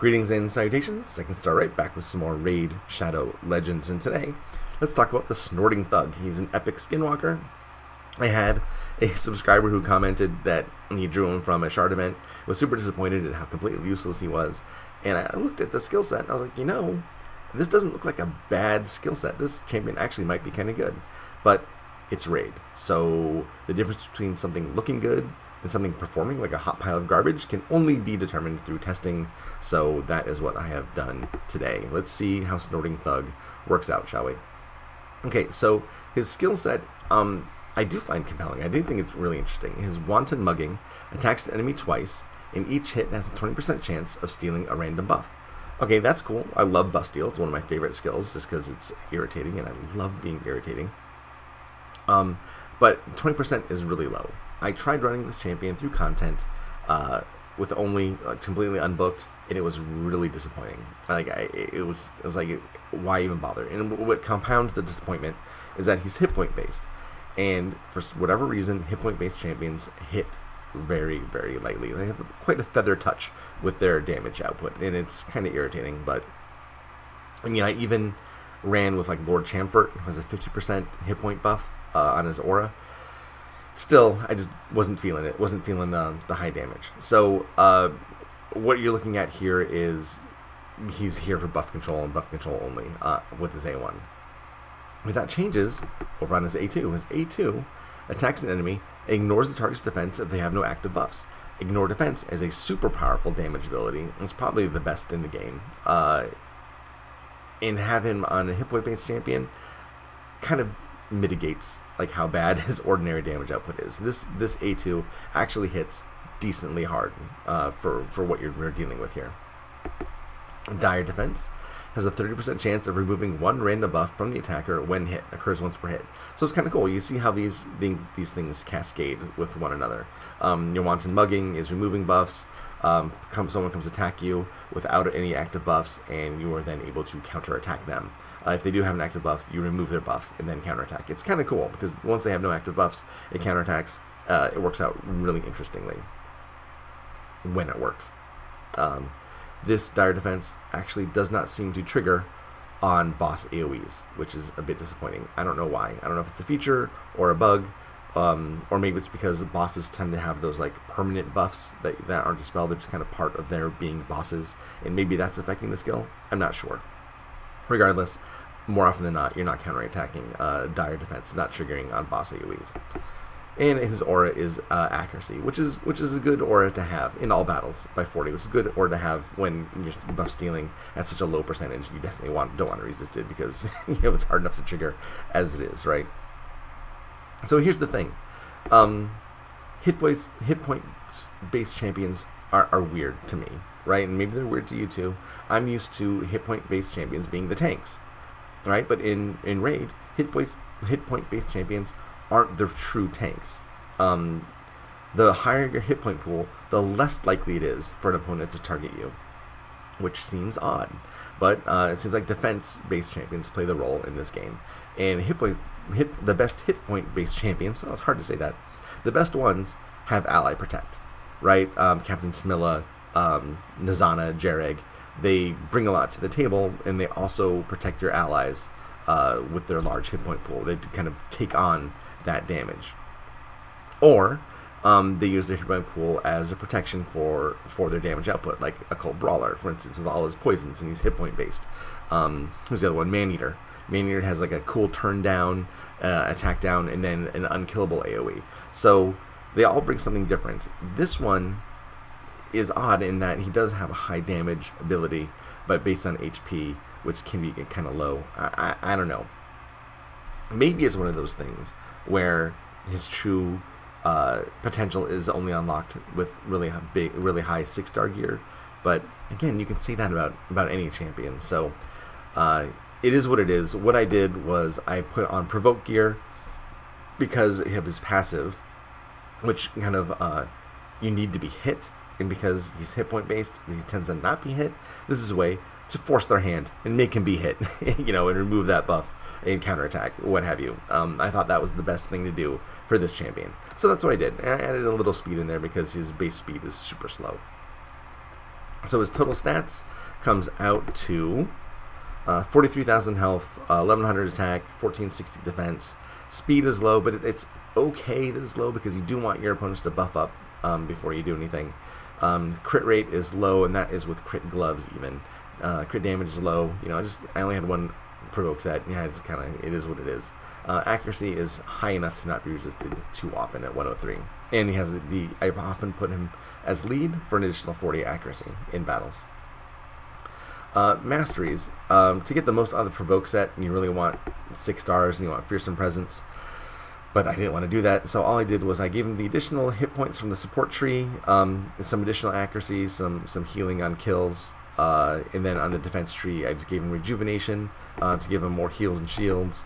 Greetings and salutations, Second Star right back with some more Raid Shadow Legends, and today let's talk about the Snorting Thug. He's an epic skinwalker. I had a subscriber who commented that he drew him from a shard event, was super disappointed at how completely useless he was, and I looked at the skill set and I was like, you know, this doesn't look like a bad skill set. This champion actually might be kind of good, but it's Raid, so the difference between something looking good and something performing like a hot pile of garbage can only be determined through testing. So that is what I have done today. Let's see how Snorting Thug works out, shall we? Okay, so his skill set, um, I do find compelling. I do think it's really interesting. His Wanton Mugging attacks the enemy twice, and each hit has a 20% chance of stealing a random buff. Okay, that's cool. I love buff steal. It's one of my favorite skills just because it's irritating, and I love being irritating. Um, but 20% is really low. I tried running this champion through content uh, with only uh, completely unbooked, and it was really disappointing. Like I, it was, it was like, why even bother? And what compounds the disappointment is that he's hit point based, and for whatever reason, hit point based champions hit very, very lightly. They have quite a feather touch with their damage output, and it's kind of irritating. But I mean, I even ran with like Lord Champfort, who has a 50% hit point buff uh, on his aura still, I just wasn't feeling it. Wasn't feeling the, the high damage. So uh, what you're looking at here is he's here for buff control and buff control only uh, with his A1. If that changes over on his A2, his A2 attacks an enemy, ignores the target's defense if they have no active buffs. Ignore defense is a super powerful damage ability. It's probably the best in the game. Uh, and have him on a hit point based champion kind of mitigates like how bad his ordinary damage output is. This this A2 actually hits decently hard uh, for for what you're dealing with here. Dire defense has a 30% chance of removing one random buff from the attacker when hit occurs once per hit. So it's kind of cool. You see how these things, these things cascade with one another. Um, your wanton mugging is removing buffs. Um, come, someone comes attack you without any active buffs, and you are then able to counterattack them. Uh, if they do have an active buff, you remove their buff and then counterattack. It's kind of cool because once they have no active buffs, it counterattacks. Uh, it works out really interestingly when it works. Um, this dire defense actually does not seem to trigger on boss AoEs, which is a bit disappointing. I don't know why. I don't know if it's a feature or a bug, um, or maybe it's because bosses tend to have those like permanent buffs that, that aren't dispelled. They're just kind of part of their being bosses, and maybe that's affecting the skill. I'm not sure regardless, more often than not, you're not counterattacking uh, dire defense, not triggering on boss AoEs. And his aura is uh, accuracy, which is which is a good aura to have in all battles by 40, which is good aura to have when you're buff stealing at such a low percentage. You definitely want don't want to resist it because you know, it's hard enough to trigger as it is, right? So here's the thing, um, hit points hit points based champions are, are weird to me right? And maybe they're weird to you too. I'm used to hit point based champions being the tanks, right? But in in raid, hit points hit point based champions aren't the true tanks. Um, the higher your hit point pool, the less likely it is for an opponent to target you, which seems odd. But uh, it seems like defense-based champions play the role in this game, and hit point hit the best hit point-based champions. Oh, it's hard to say that. The best ones have ally protect, right? Um, Captain Smilla, um, Nazana, Jareg, they bring a lot to the table, and they also protect your allies uh, with their large hit point pool. They kind of take on that damage, or um, they use their hit point pool as a protection for for their damage output, like a Cult Brawler, for instance, with all his poisons and he's hit point based. Um, who's the other one? Maneater. Maneater has like a cool turn down, uh, attack down, and then an unkillable AOE. So they all bring something different. This one is odd in that he does have a high damage ability, but based on HP, which can be kind of low. I, I, I don't know. Maybe it's one of those things where his true uh, potential is only unlocked with really big, really high six star gear. But again, you can say that about about any champion. So uh, it is what it is. What I did was I put on provoke gear because of his passive, which kind of uh, you need to be hit and because he's hit point based, he tends to not be hit. This is a way to force their hand and make him be hit, you know, and remove that buff and counterattack, what have you. Um, I thought that was the best thing to do for this champion. So that's what I did. I added a little speed in there because his base speed is super slow. So his total stats comes out to uh, 43,000 health, uh, 1100 attack, 1460 defense. Speed is low, but it's okay that it's low because you do want your opponents to buff up um, before you do anything. Um, crit rate is low, and that is with crit gloves even. Uh, crit damage is low. You know, I just I only had one provoke set. Yeah, it's kind of it is what it is. Uh, accuracy is high enough to not be resisted too often at 103, and he has the I often put him as lead for an additional 40 accuracy in battles. Uh, masteries. Um, to get the most out of the provoke set, you really want six stars, and you want fearsome presence. But I didn't want to do that, so all I did was I gave him the additional hit points from the support tree, um, some additional accuracy, some some healing on kills, uh, and then on the defense tree, I just gave him rejuvenation uh, to give him more heals and shields,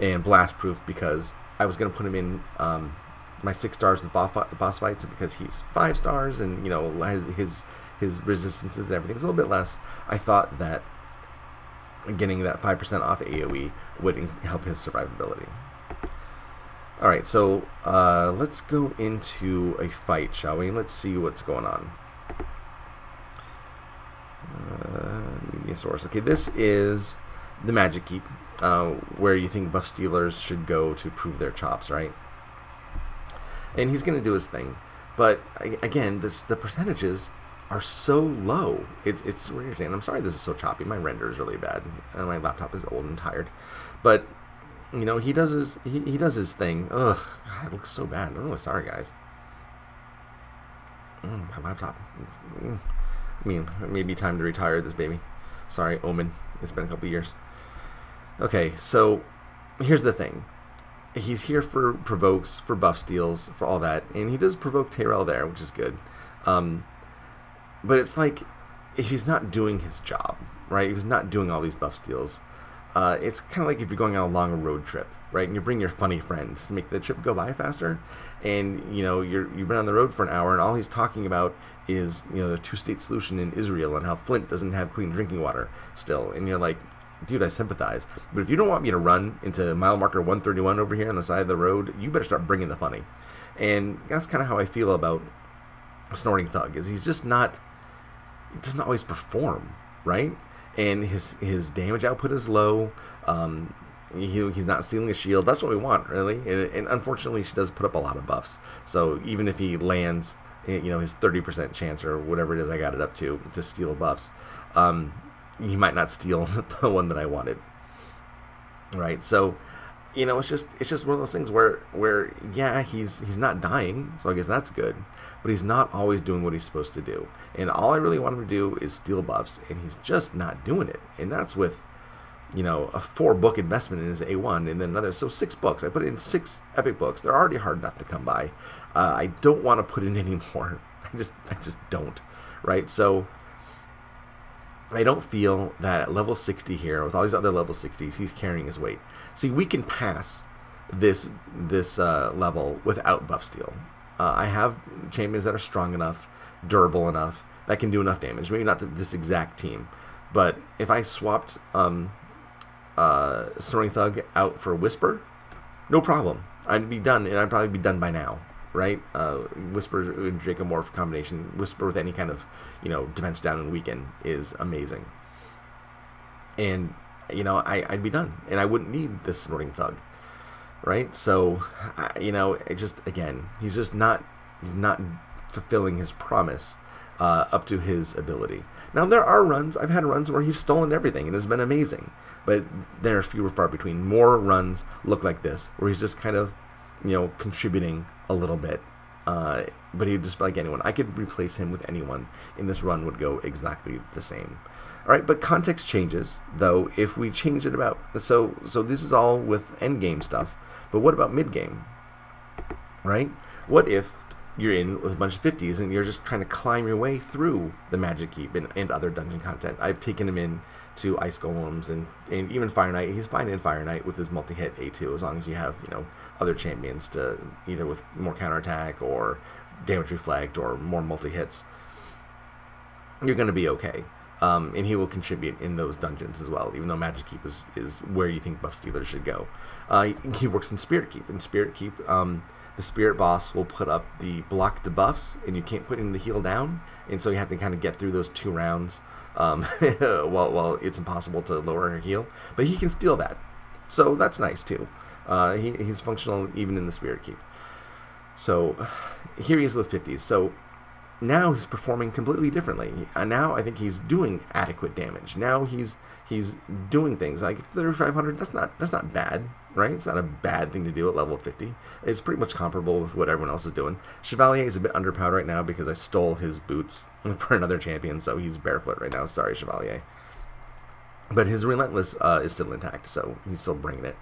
and blast proof because I was going to put him in um, my six stars with boss fights because he's five stars, and you know his his resistances and everything is a little bit less. I thought that getting that 5% off AoE would help his survivability. Alright, so uh, let's go into a fight, shall we? Let's see what's going on. Uh, source. Okay, this is the Magic Keep, uh, where you think buff stealers should go to prove their chops, right? And he's going to do his thing. But again, this, the percentages are so low. It's it's weird, and I'm sorry this is so choppy. My render is really bad, and my laptop is old and tired. But you know, he does his he, he does his thing. Ugh, God, it looks so bad. Really sorry, guys. Mm, my laptop. Mm. I mean, it may be time to retire this baby. Sorry, Omen. It's been a couple years. Okay, so here's the thing. He's here for provokes, for buff steals, for all that, and he does provoke Tayrel there, which is good. Um, but it's like if he's not doing his job, right? If he's not doing all these buff steals, uh, it's kind of like if you're going on a long road trip, right? And you bring your funny friends to make the trip go by faster, and you know you're you've been on the road for an hour, and all he's talking about is you know the two-state solution in Israel and how Flint doesn't have clean drinking water still, and you're like, dude, I sympathize. But if you don't want me to run into mile marker 131 over here on the side of the road, you better start bringing the funny. And that's kind of how I feel about Snorting Thug. Is he's just not doesn't always perform, right? And his his damage output is low. Um, he, he's not stealing a shield. That's what we want, really. And, and, unfortunately, she does put up a lot of buffs. So even if he lands, eh, you know, his 30% chance or whatever it is I got it up to to steal buffs, um, he might not steal the one that I wanted. Right. So you know, it's just it's just one of those things where where yeah, he's he's not dying, so I guess that's good, but he's not always doing what he's supposed to do. And all I really want him to do is steal buffs, and he's just not doing it. And that's with you know a four book investment in his A1, and then another so six books. I put in six epic books. They're already hard enough to come by. Uh, I don't want to put in any more. I just I just don't. Right. So I don't feel that at level 60 here, with all these other level 60s, he's carrying his weight. See, we can pass this this uh, level without buff steal. Uh, I have champions that are strong enough, durable enough, that can do enough damage. Maybe not this exact team, but if I swapped um, uh, Snorting Thug out for Whisper, no problem. I'd be done, and I'd probably be done by now right? Uh, Whisper and Dracomorph combination, Whisper with any kind of, you know, defense down and weaken is amazing. And, you know, I, I'd be done. And I wouldn't need this Snorting Thug, right? So, you know, it just, again, he's just not, he's not fulfilling his promise uh, up to his ability. Now, there are runs, I've had runs where he's stolen everything and has been amazing. But there are fewer far between. More runs look like this, where he's just kind of you know, contributing a little bit. Uh, but he'd just like anyone. I could replace him with anyone, and this run would go exactly the same. All right, but context changes though. If we change it about so so this is all with end game stuff. But what about mid game? Right? What if you're in with a bunch of 50s and you're just trying to climb your way through the Magic Keep and, and other dungeon content? I've taken him in to Ice Golems and, and even Fire Knight. He's fine in Fire Knight with his multi-hit A2 as long as you have, you know, other champions to either with more counterattack or damage reflect or more multi-hits. You're going to be okay. Um, and he will contribute in those dungeons as well, even though Magic Keep is, is where you think buff dealers should go. Uh, he, works in Spirit Keep. In Spirit Keep, um, the Spirit Boss will put up the block debuffs, and you can't put in the heal down, and so you have to kind of get through those two rounds um, while, while it's impossible to lower her heal. But he can steal that, so that's nice too. Uh, he, he's functional even in the Spirit Keep. So here he is with 50s. So now he's performing completely differently. Uh, now I think he's doing adequate damage. Now he's he's doing things like 3500. That's not that's not bad, right? It's not a bad thing to do at level 50. It's pretty much comparable with what everyone else is doing. Chevalier is a bit underpowered right now because I stole his boots for another champion, so he's barefoot right now. Sorry, Chevalier. But his relentless uh, is still intact, so he's still bringing it.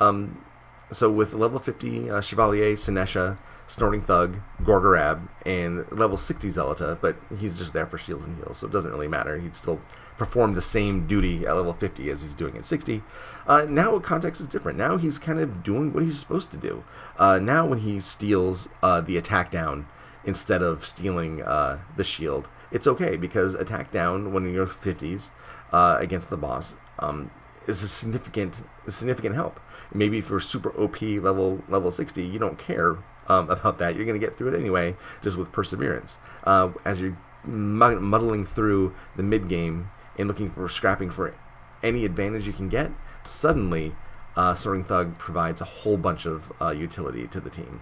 Um, so with level 50 uh, Chevalier, Sinesha, Snorting Thug, Gorgorab, and level 60 Zelata, but he's just there for shields and heals, so it doesn't really matter. He'd still perform the same duty at level 50 as he's doing at 60. Uh, now context is different. Now he's kind of doing what he's supposed to do. Uh, now when he steals uh, the attack down instead of stealing uh, the shield, it's okay because attack down when you're 50s uh, against the boss um, is a significant significant help. Maybe if you're super OP level level 60, you don't care um, about that. You're going to get through it anyway, just with perseverance. Uh, as you're muddling through the mid game and looking for scrapping for any advantage you can get, suddenly uh, Snorting Thug provides a whole bunch of uh, utility to the team,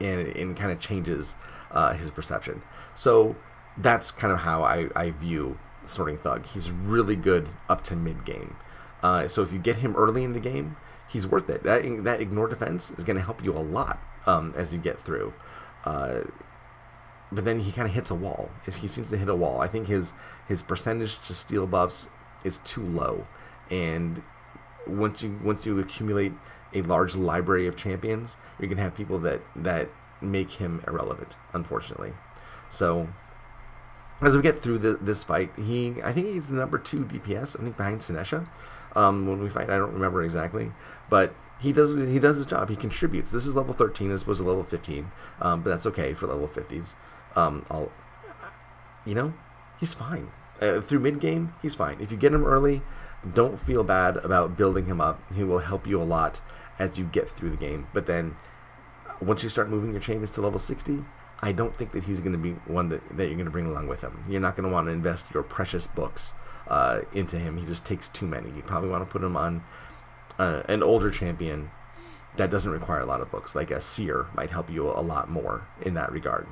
and it, kind of changes uh, his perception. So that's kind of how I, I view Snorting Thug. He's really good up to mid game. Uh, so if you get him early in the game, he's worth it. That, that ignore defense is going to help you a lot um, as you get through. Uh, but then he kind of hits a wall. He seems to hit a wall. I think his his percentage to steal buffs is too low, and once you once you accumulate a large library of champions, you're gonna have people that that make him irrelevant. Unfortunately, so as we get through the, this fight, he I think he's the number two DPS. I think behind Sinesha. Um, when we fight, I don't remember exactly, but he does he does his job. He contributes. This is level 13 as opposed to level 15, um, but that's okay for level 50s. Um, I'll, you know, he's fine uh, through mid game. He's fine. If you get him early, don't feel bad about building him up. He will help you a lot as you get through the game. But then once you start moving your champions to level 60, I don't think that he's going to be one that, that you're going to bring along with him. You're not going to want to invest your precious books uh, into him. He just takes too many. You probably want to put him on uh, an older champion that doesn't require a lot of books, like a seer, might help you a lot more in that regard.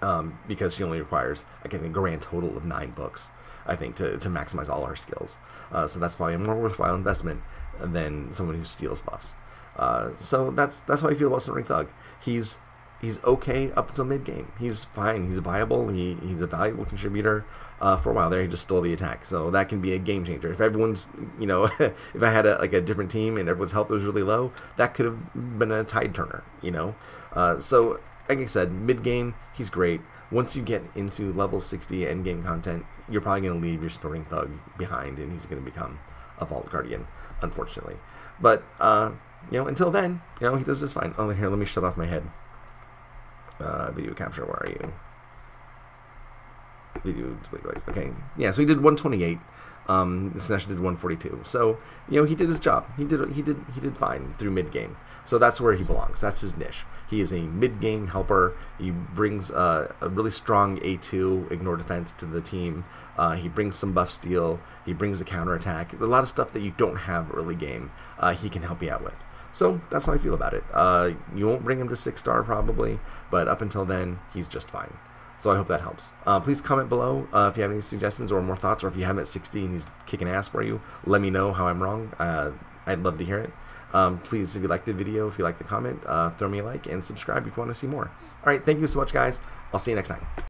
Um, because she only requires, I think, a grand total of nine books, I think, to, to maximize all her skills. Uh, so that's probably a more worthwhile investment than someone who steals buffs. Uh, so that's that's how I feel about Snorting Thug. He's he's okay up until mid game. He's fine. He's viable. He, he's a valuable contributor. Uh, for a while there, he just stole the attack, so that can be a game changer. If everyone's, you know, if I had a, like a different team and everyone's health was really low, that could have been a tide turner, you know. Uh, so like I said, mid game, he's great. Once you get into level 60 end game content, you're probably going to leave your snorting thug behind, and he's going to become a vault guardian, unfortunately. But uh, you know, until then, you know, he does just fine. Oh, here, let me shut off my head. Uh, video capture, where are you? Video display device. Okay, yeah. So he did 128. Um, Sinesha did 142. So you know he did his job. He did he did he did fine through mid game. So that's where he belongs. That's his niche. He is a mid game helper. He brings uh, a really strong A2 ignore defense to the team. Uh, he brings some buff steal. He brings a counter attack. A lot of stuff that you don't have early game. Uh, he can help you out with. So that's how I feel about it. Uh, you won't bring him to six star probably, but up until then, he's just fine. So I hope that helps. Uh, please comment below uh, if you have any suggestions or more thoughts, or if you have him at 60 and he's kicking ass for you, let me know how I'm wrong. Uh, I'd love to hear it. Um, please, if you like the video, if you like the comment, uh, throw me a like and subscribe if you want to see more. All right, thank you so much, guys. I'll see you next time.